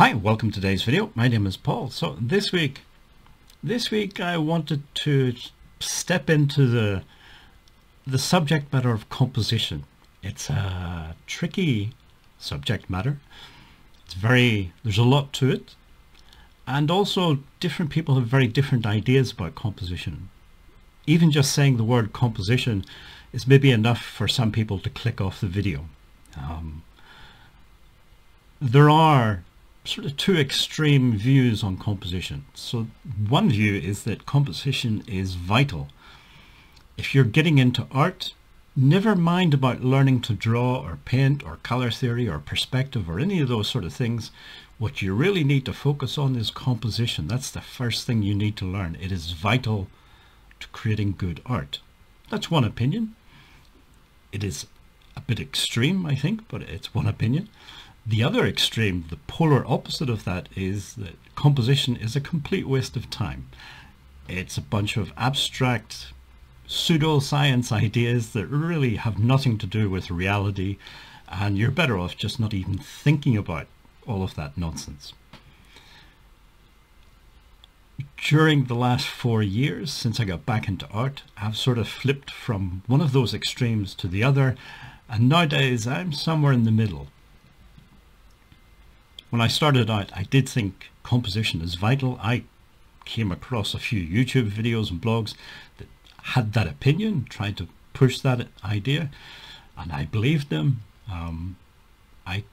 Hi, welcome to today's video. My name is Paul. So this week, this week I wanted to step into the the subject matter of composition. It's a tricky subject matter. It's very, there's a lot to it. And also different people have very different ideas about composition. Even just saying the word composition is maybe enough for some people to click off the video. Um, there are sort of two extreme views on composition. So one view is that composition is vital. If you're getting into art, never mind about learning to draw or paint or color theory or perspective or any of those sort of things. What you really need to focus on is composition. That's the first thing you need to learn. It is vital to creating good art. That's one opinion. It is a bit extreme, I think, but it's one opinion. The other extreme, the polar opposite of that, is that composition is a complete waste of time. It's a bunch of abstract pseudoscience ideas that really have nothing to do with reality, and you're better off just not even thinking about all of that nonsense. During the last four years, since I got back into art, I've sort of flipped from one of those extremes to the other, and nowadays I'm somewhere in the middle. When I started out, I did think composition is vital. I came across a few YouTube videos and blogs that had that opinion, tried to push that idea, and I believed them. Um, I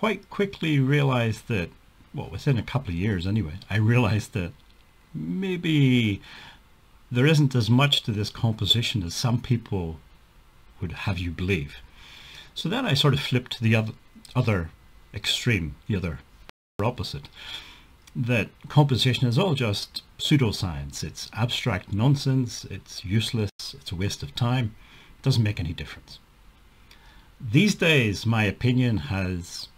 quite quickly realized that, well, within a couple of years anyway, I realized that maybe there isn't as much to this composition as some people would have you believe. So then I sort of flipped to the other, other extreme, the other opposite, that composition is all just pseudoscience. It's abstract nonsense, it's useless, it's a waste of time, it doesn't make any difference. These days, my opinion has,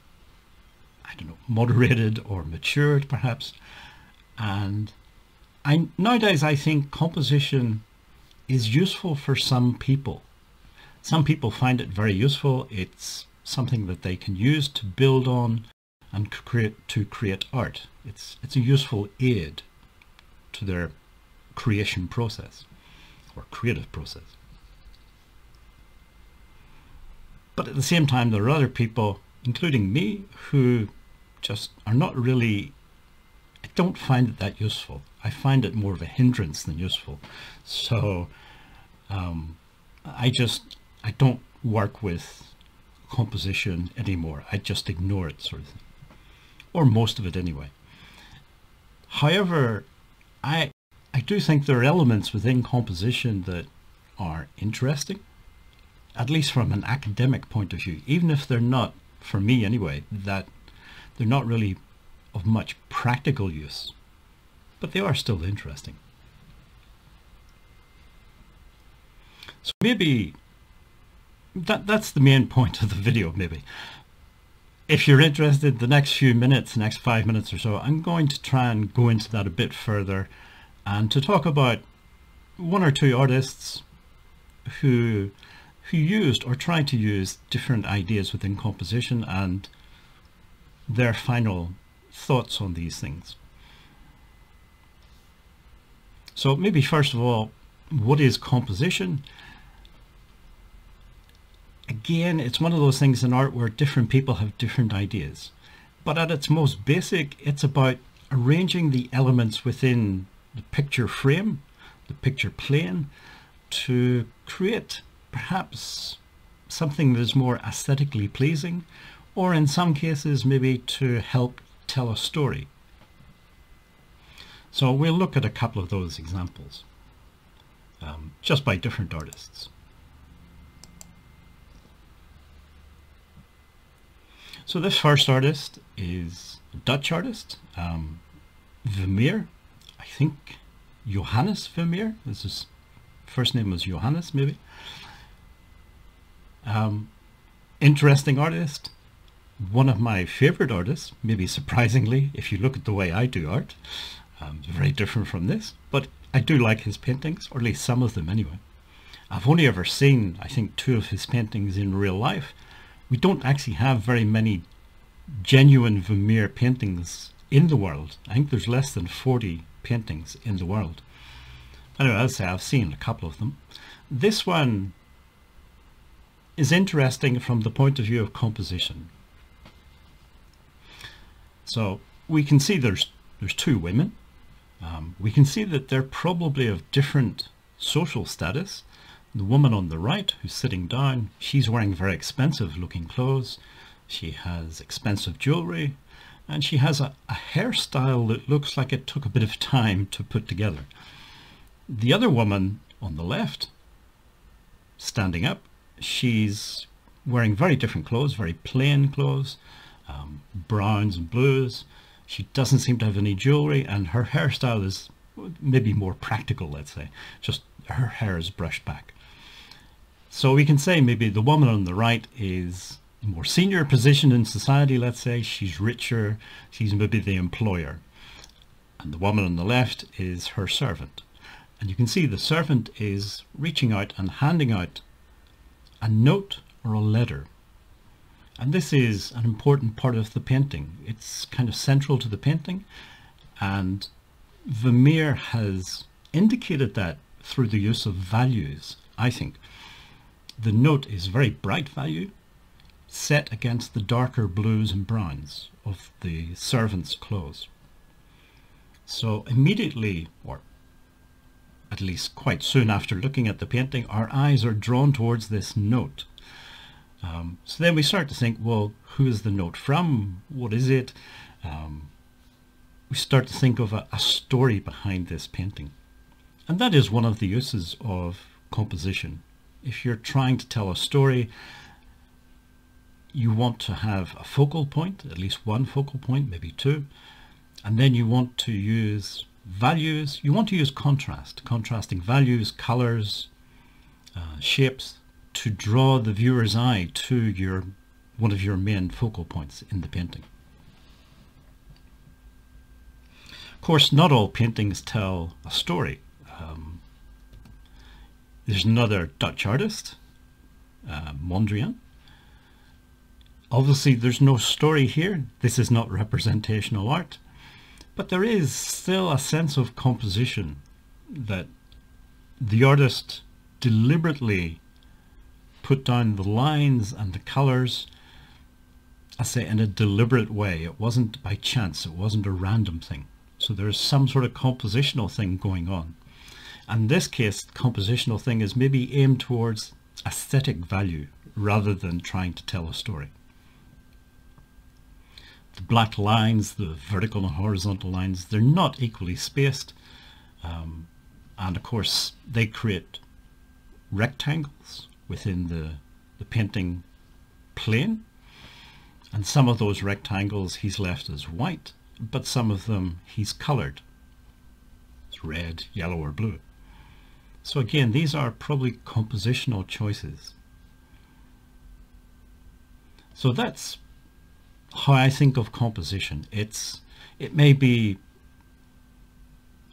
I don't know, moderated or matured perhaps, and I, nowadays I think composition is useful for some people. Some people find it very useful. It's something that they can use to build on and create to create art. It's it's a useful aid to their creation process or creative process. But at the same time, there are other people, including me, who just are not really, I don't find it that useful. I find it more of a hindrance than useful. So um, I just, I don't work with composition anymore. I just ignore it sort of thing. Or most of it anyway. However, I I do think there are elements within composition that are interesting, at least from an academic point of view, even if they're not, for me anyway, that they're not really of much practical use, but they are still interesting. So maybe that that's the main point of the video maybe if you're interested the next few minutes next five minutes or so I'm going to try and go into that a bit further and to talk about one or two artists who who used or tried to use different ideas within composition and their final thoughts on these things. So maybe first of all, what is composition? Again, it's one of those things in art where different people have different ideas. But at its most basic, it's about arranging the elements within the picture frame, the picture plane, to create perhaps something that is more aesthetically pleasing, or in some cases, maybe to help tell a story. So we'll look at a couple of those examples, um, just by different artists. So this first artist is a Dutch artist, um, Vermeer. I think Johannes Vermeer. This is first name was Johannes, maybe. Um, interesting artist. One of my favorite artists, maybe surprisingly, if you look at the way I do art. Um, very different from this, but I do like his paintings, or at least some of them anyway. I've only ever seen, I think, two of his paintings in real life, we don't actually have very many genuine Vermeer paintings in the world. I think there's less than 40 paintings in the world. Anyway, I'll say I've seen a couple of them. This one is interesting from the point of view of composition. So we can see there's there's two women. Um, we can see that they're probably of different social status. The woman on the right who's sitting down, she's wearing very expensive looking clothes. She has expensive jewelry and she has a, a hairstyle that looks like it took a bit of time to put together. The other woman on the left, standing up, she's wearing very different clothes, very plain clothes, um, browns and blues. She doesn't seem to have any jewelry and her hairstyle is maybe more practical, let's say. Just her hair is brushed back. So we can say maybe the woman on the right is more senior position in society, let's say. She's richer. She's maybe the employer. And the woman on the left is her servant. And you can see the servant is reaching out and handing out a note or a letter. And this is an important part of the painting. It's kind of central to the painting. And Vermeer has indicated that through the use of values, I think. The note is very bright value, set against the darker blues and browns of the servant's clothes. So immediately, or at least quite soon after looking at the painting, our eyes are drawn towards this note. Um, so then we start to think, well, who is the note from? What is it? Um, we start to think of a, a story behind this painting. And that is one of the uses of composition. If you're trying to tell a story, you want to have a focal point, at least one focal point, maybe two, and then you want to use values, you want to use contrast, contrasting values, colors, uh, shapes to draw the viewer's eye to your one of your main focal points in the painting. Of course, not all paintings tell a story. Um, there's another Dutch artist, uh, Mondrian, Obviously there's no story here. This is not representational art. But there is still a sense of composition that the artist deliberately put down the lines and the colours, I say in a deliberate way. It wasn't by chance, it wasn't a random thing. So there's some sort of compositional thing going on. And in this case, compositional thing is maybe aimed towards aesthetic value rather than trying to tell a story the black lines, the vertical and horizontal lines, they're not equally spaced. Um, and of course, they create rectangles within the, the painting plane. And some of those rectangles he's left as white, but some of them he's colored. It's red, yellow or blue. So again, these are probably compositional choices. So that's how I think of composition. It's it may be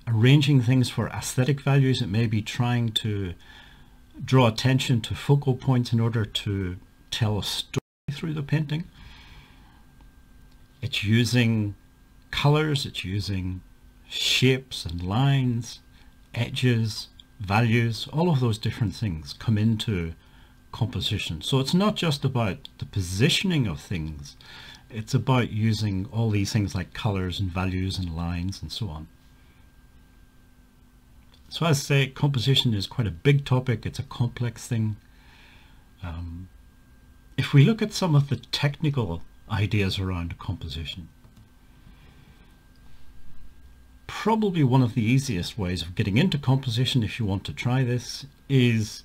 arranging things for aesthetic values. It may be trying to draw attention to focal points in order to tell a story through the painting. It's using colors, it's using shapes and lines, edges, values, all of those different things come into composition. So it's not just about the positioning of things, it's about using all these things like colors and values and lines and so on. So as I say, composition is quite a big topic. It's a complex thing. Um, if we look at some of the technical ideas around composition, probably one of the easiest ways of getting into composition if you want to try this is,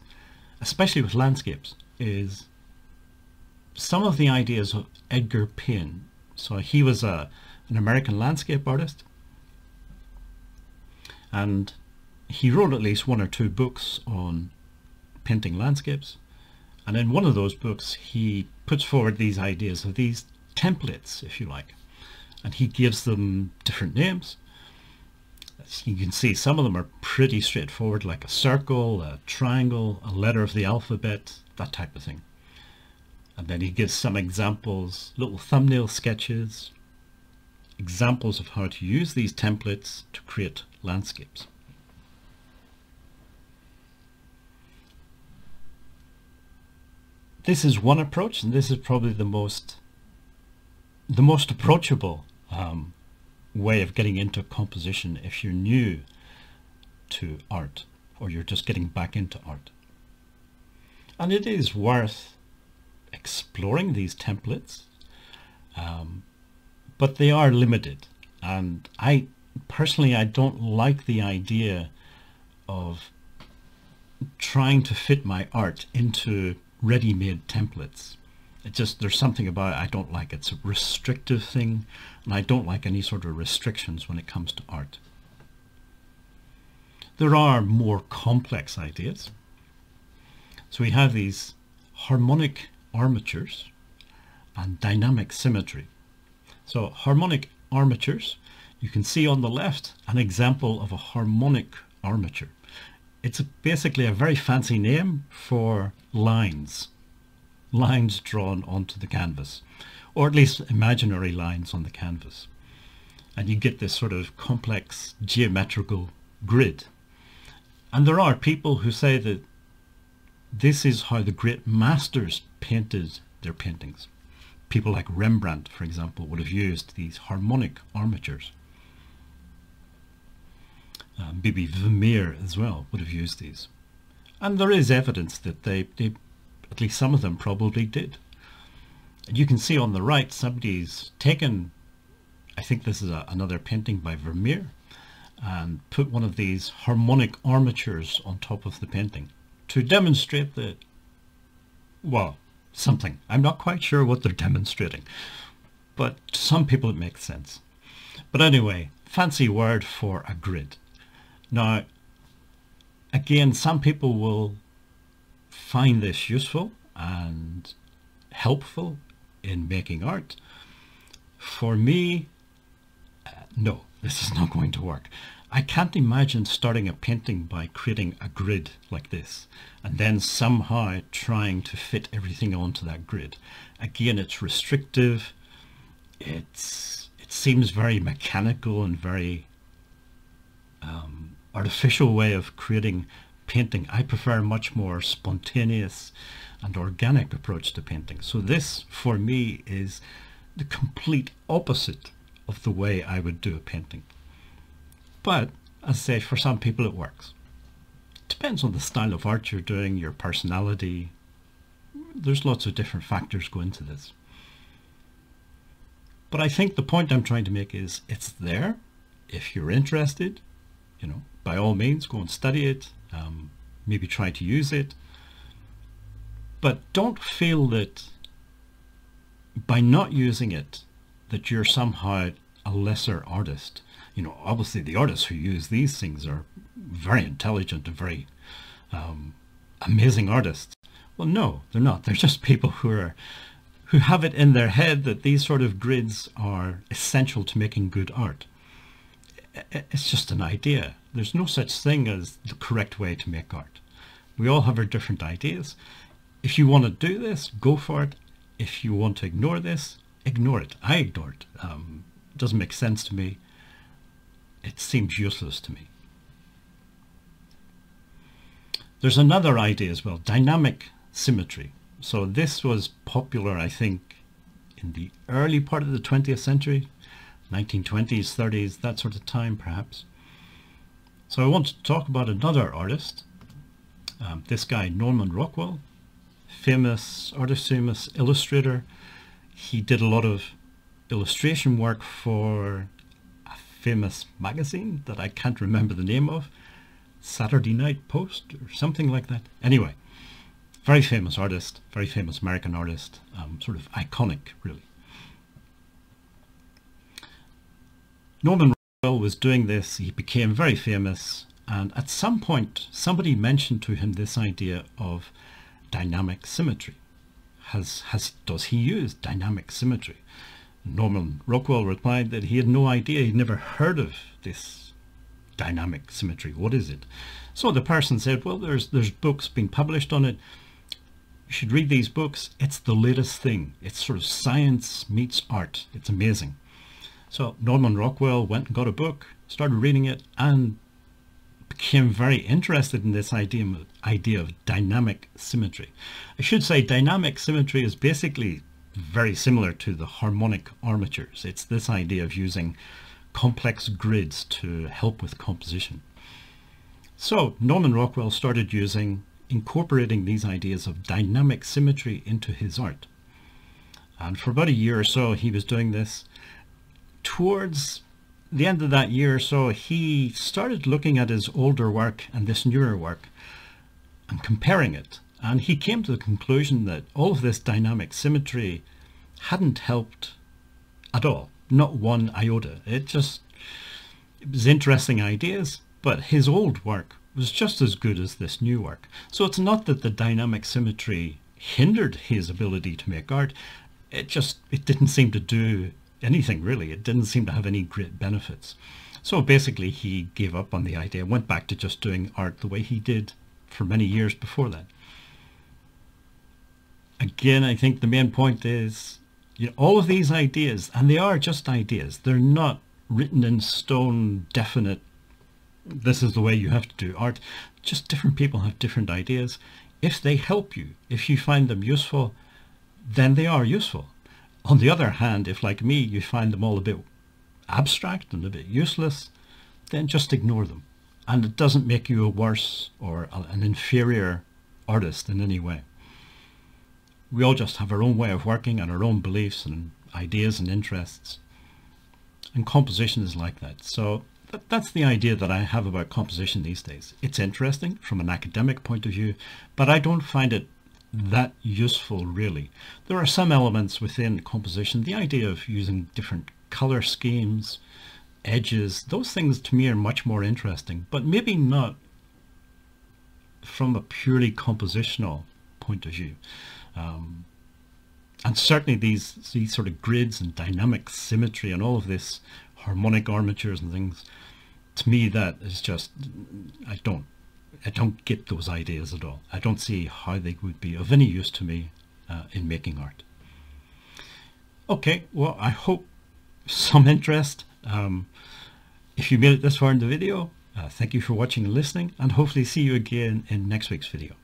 especially with landscapes, is some of the ideas of Edgar Payne. So he was a, an American landscape artist and he wrote at least one or two books on painting landscapes. And in one of those books, he puts forward these ideas of these templates, if you like, and he gives them different names. You can see some of them are pretty straightforward, like a circle, a triangle, a letter of the alphabet, that type of thing. And then he gives some examples, little thumbnail sketches, examples of how to use these templates to create landscapes. This is one approach, and this is probably the most the most approachable um, way of getting into composition if you're new to art or you're just getting back into art. And it is worth exploring these templates, um, but they are limited. And I personally, I don't like the idea of trying to fit my art into ready-made templates. It just, there's something about it I don't like. It's a restrictive thing, and I don't like any sort of restrictions when it comes to art. There are more complex ideas. So we have these harmonic armatures and dynamic symmetry. So harmonic armatures, you can see on the left an example of a harmonic armature. It's basically a very fancy name for lines, lines drawn onto the canvas, or at least imaginary lines on the canvas. And you get this sort of complex geometrical grid. And there are people who say that this is how the great masters painted their paintings. People like Rembrandt, for example, would have used these harmonic armatures. Um, maybe Vermeer as well would have used these. And there is evidence that they, they, at least some of them probably did. And you can see on the right, somebody's taken, I think this is a, another painting by Vermeer, and put one of these harmonic armatures on top of the painting to demonstrate that, well, something. I'm not quite sure what they're demonstrating, but to some people it makes sense. But anyway, fancy word for a grid. Now, again, some people will find this useful and helpful in making art. For me, uh, no, this is not going to work. I can't imagine starting a painting by creating a grid like this and then somehow trying to fit everything onto that grid. Again, it's restrictive. It's it seems very mechanical and very um, artificial way of creating painting. I prefer a much more spontaneous and organic approach to painting. So this, for me, is the complete opposite of the way I would do a painting. But as I say, for some people it works. It depends on the style of art you're doing, your personality. There's lots of different factors go into this. But I think the point I'm trying to make is it's there. If you're interested, you know, by all means, go and study it. Um, maybe try to use it. But don't feel that by not using it, that you're somehow a lesser artist you know, obviously the artists who use these things are very intelligent and very um, amazing artists. Well, no, they're not. They're just people who are who have it in their head that these sort of grids are essential to making good art. It's just an idea. There's no such thing as the correct way to make art. We all have our different ideas. If you want to do this, go for it. If you want to ignore this, ignore it. I ignore it. Um, it doesn't make sense to me it seems useless to me. There's another idea as well, dynamic symmetry. So this was popular, I think, in the early part of the 20th century, 1920s, 30s, that sort of time perhaps. So I want to talk about another artist, um, this guy Norman Rockwell, famous artist, famous illustrator. He did a lot of illustration work for a famous magazine that I can't remember the name of, Saturday Night Post or something like that. Anyway, very famous artist, very famous American artist, um, sort of iconic really. Norman Rockwell was doing this, he became very famous and at some point somebody mentioned to him this idea of dynamic symmetry. Has, has, does he use dynamic symmetry? Norman Rockwell replied that he had no idea, he'd never heard of this dynamic symmetry. What is it? So the person said, well, there's, there's books being published on it. You should read these books. It's the latest thing. It's sort of science meets art. It's amazing. So Norman Rockwell went and got a book, started reading it, and became very interested in this idea, idea of dynamic symmetry. I should say dynamic symmetry is basically very similar to the harmonic armatures. It's this idea of using complex grids to help with composition. So Norman Rockwell started using, incorporating these ideas of dynamic symmetry into his art. And for about a year or so, he was doing this. Towards the end of that year or so, he started looking at his older work and this newer work and comparing it. And he came to the conclusion that all of this dynamic symmetry hadn't helped at all, not one iota. It just, it was interesting ideas, but his old work was just as good as this new work. So it's not that the dynamic symmetry hindered his ability to make art. It just, it didn't seem to do anything really. It didn't seem to have any great benefits. So basically he gave up on the idea, went back to just doing art the way he did for many years before that. Again, I think the main point is you know, all of these ideas, and they are just ideas, they're not written in stone, definite, this is the way you have to do art. Just different people have different ideas. If they help you, if you find them useful, then they are useful. On the other hand, if like me, you find them all a bit abstract and a bit useless, then just ignore them. And it doesn't make you a worse or an inferior artist in any way. We all just have our own way of working and our own beliefs and ideas and interests. And composition is like that. So that's the idea that I have about composition these days. It's interesting from an academic point of view, but I don't find it that useful really. There are some elements within composition, the idea of using different color schemes, edges, those things to me are much more interesting, but maybe not from a purely compositional point of view. Um, and certainly these, these sort of grids and dynamic symmetry and all of this harmonic armatures and things, to me that is just, I don't I don't get those ideas at all. I don't see how they would be of any use to me uh, in making art. Okay, well, I hope some interest. Um, if you made it this far in the video, uh, thank you for watching and listening, and hopefully see you again in next week's video.